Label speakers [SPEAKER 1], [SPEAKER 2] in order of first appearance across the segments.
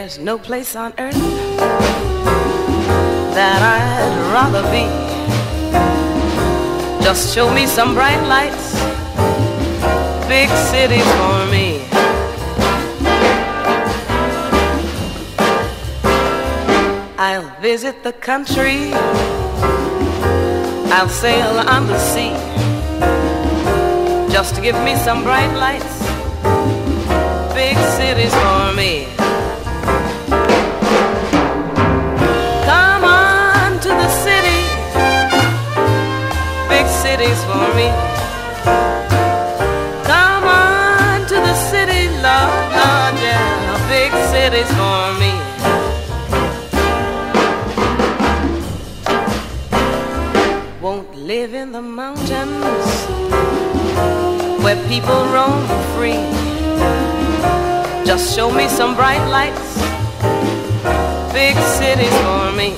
[SPEAKER 1] There's no place on earth that I'd rather be. Just show me some bright lights, big cities for me. I'll visit the country, I'll sail on the sea. Just give me some bright lights, big cities for me. Cities for me. Come on to the city, Lord, Lord, yeah, big cities for me. Won't live in the mountains where people roam free. Just show me some bright lights, big cities for me.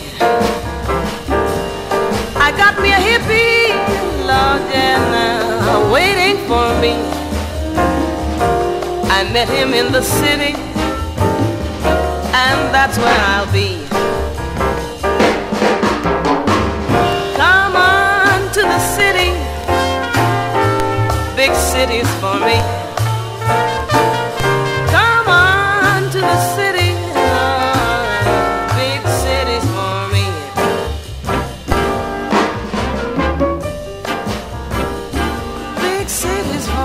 [SPEAKER 1] I got me a hippie, Lord, yeah, now, waiting for me. I met him in the city, and that's where I'll be. Come on to the city, big cities for me. City's.